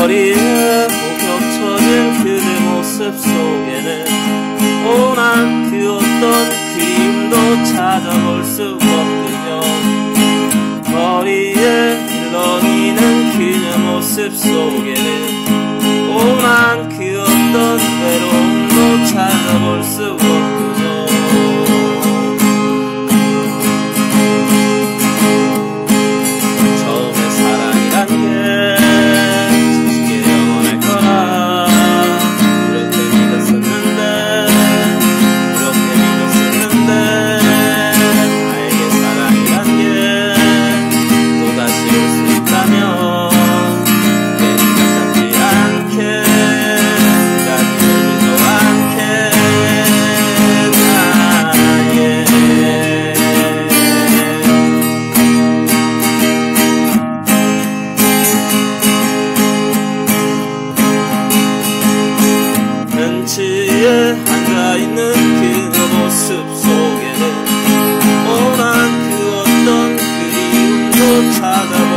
거리에 목격처진 그대 모습 속에는 온한 그 어떤 그림도 찾아볼 수 없군요. 거리에 흘러니는 그대 모습 속에 벤치에 앉아있는 그 모습 속에는 오만 그 어떤 그리움도 찾아